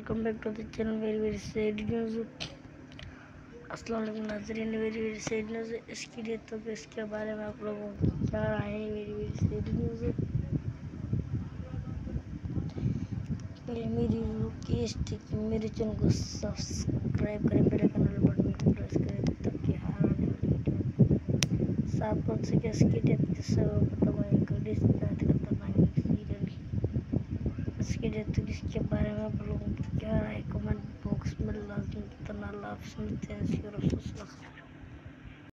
Welcome back to the channel, very very sad news. वालेकुम नाजरीन, very very sad news. इसकी लिए तो इसके बारे में आप लोगों को क्या राय है, वेरी वेरी सैड न्यूज़। मेरी रिक्वेस्ट मेरे चैनल को सब्सक्राइब करें, मेरे कनाल बटन को प्रेस करें ताकि हर आने वाली वीडियो साफ़ कौन से इसकी डेट जिससे पता मैं इसकी जैसे इसके बारे में आप लोगों क्या राय कमेंट बॉक्स में लाजमी बताना लाभ सुनते हैं।